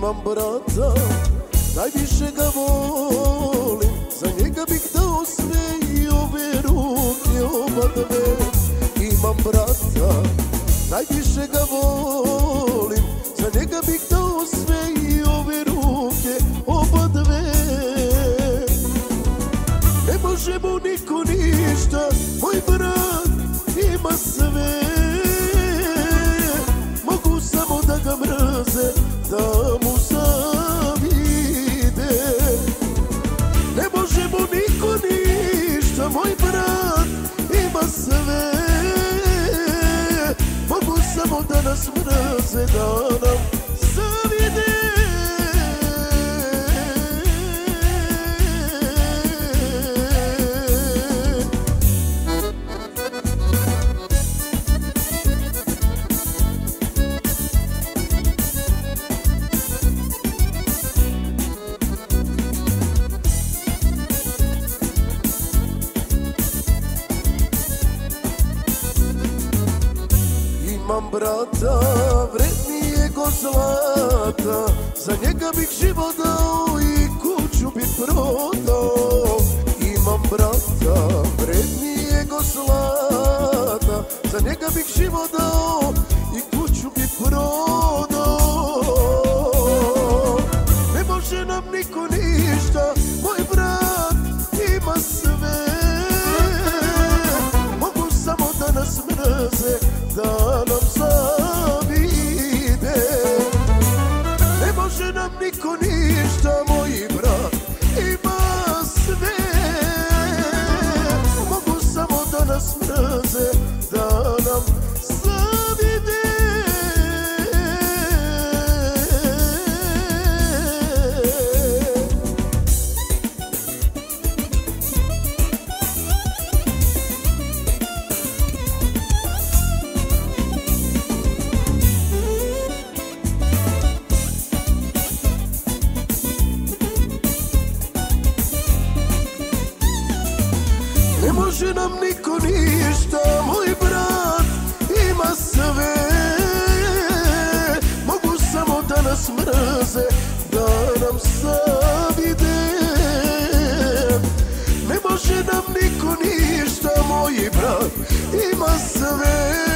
Imam brata, najviše ga volim. Za njega bih dao sve i ove ruke oba dve. Imam brata, najviše ga volim samo da brata, vrednije go zlata. Za njega bih život dao i kuću bi prodao. Imam brata, vrednije go zlata. Za njega bih život dao i kuću bi prodao. Ne može nam niko ništa, moj brat ima sve. Mogu samo da nas mrze, ništa, moj može nam niko ništa, moj brat ima sve. Mogu samo da nas mrze, da nam zavide Ne može nam niko ništa, moj brat ima sve